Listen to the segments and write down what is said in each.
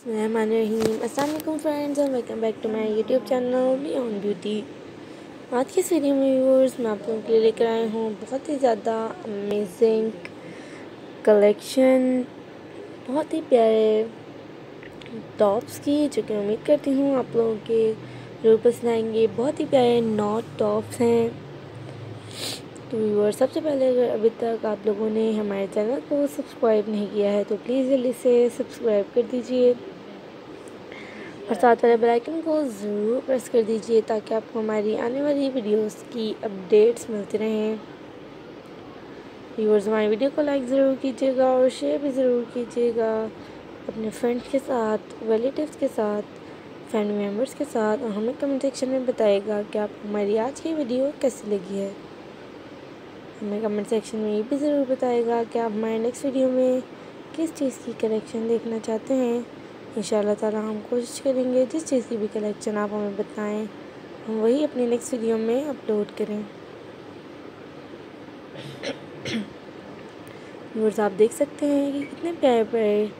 अस्सलाम फ्रेंड्स और welcome back to my YouTube channel, beyond beauty. आज की इस वीडियो में व्यूअर्स, मैं आप लोगों के लिए लेकर आई हूँ बहुत ही ज़्यादा अमेजिंग कलेक्शन बहुत ही प्यारे टॉप्स की, जो कि उम्मीद करती हूँ आप लोगों के ज़रूर पसंद आएँगे। बहुत ही प्यारे नॉट टॉप्स हैं। तो व्यूअर सबसे पहले अगर अभी तक आप लोगों ने हमारे चैनल को सब्सक्राइब नहीं किया है तो प्लीज़ जल्दी से सब्सक्राइब कर दीजिए। और साथ वाले बेल आइकन को ज़रूर प्रेस कर दीजिए, ताकि आपको हमारी आने वाली वीडियोस की अपडेट्स मिलती रहें। व्यूअर्स हमारी वीडियो को लाइक ज़रूर कीजिएगा और शेयर भी ज़रूर कीजिएगा अपने फ्रेंड्स के साथ रिलेटिव्स के साथ फैमिली मेंबर्स के साथ। और हमें कमेंट सेक्शन में बताएगा कि आपको हमारी आज की वीडियो कैसी लगी है। हमें कमेंट सेक्शन में ये भी ज़रूर बताएगा कि आप हमारे नेक्स्ट वीडियो में किस चीज़ की कलेक्शन देखना चाहते हैं। इन ताला हम कोशिश करेंगे जिस चीज़ की भी कलेक्शन आप हमें बताएँ, हम वही अपने नेक्स्ट वीडियो में अपलोड करें। व्यूअर्स आप देख सकते हैं कि कितने प्यारे प्यारे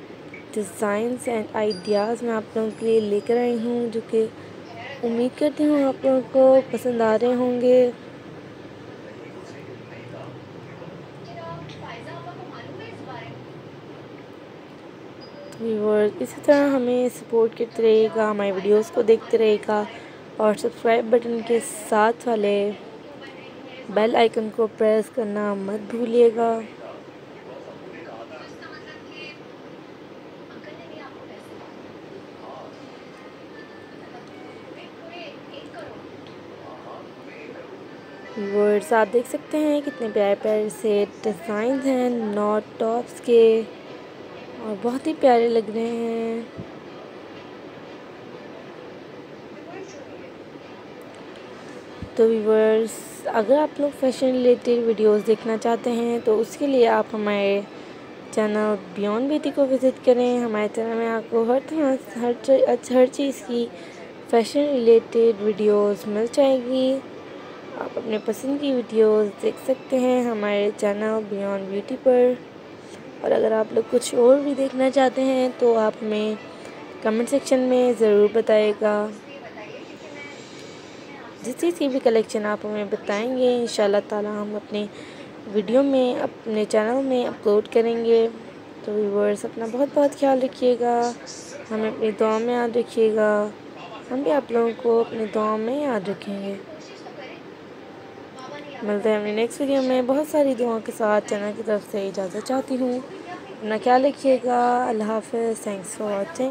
डिज़ाइंस एंड आइडियाज़ मैं आप लोगों के लिए लेकर आई हूँ, जो कि उम्मीद करती हूँ आप लोगों को पसंद आ रहे होंगे। व्यूवर्स इसी तरह हमें सपोर्ट करते रहेगा, हमारे वीडियोस को देखते रहेगा और सब्सक्राइब बटन के साथ वाले बेल आइकन को प्रेस करना मत भूलिएगा। वर्ड्स आप देख सकते हैं कितने प्यारे प्यारे से डिज़ाइन हैं नॉट टॉप्स के। और बहुत ही प्यारे लग रहे हैं। तो व्यूवर्स अगर आप लोग फ़ैशन रिलेटेड वीडियोस देखना चाहते हैं तो उसके लिए आप हमारे चैनल बियॉन्ड ब्यूटी को विज़िट करें। हमारे चैनल में आपको हर तरह, हर हर चीज़ की फ़ैशन रिलेटेड वीडियोस मिल जाएगी। आप अपने पसंद की वीडियोस देख सकते हैं हमारे चैनल बियॉन्ड ब्यूटी पर। और अगर आप लोग कुछ और भी देखना चाहते हैं तो आप हमें कमेंट सेक्शन में ज़रूर बताएगा। जिस चीज़ की भी कलेक्शन आप हमें बताएँगे इन ताला हम अपने वीडियो में, अपने चैनल में अपलोड करेंगे। तो व्यूवर्स अपना बहुत बहुत ख्याल रखिएगा। हमें अपनी दुआ में याद रखिएगा। हम भी आप लोगों को अपनी दुआ में याद रखेंगे। मिलते हैं अपनी नेक्स्ट वीडियो में। बहुत सारी दुआओं के साथ चैनल की तरफ़ से इजाज़त चाहती हूँ। अपना क्या लिखिएगा अल्लाह हाफ़ थैंक्स फॉर वॉचिंग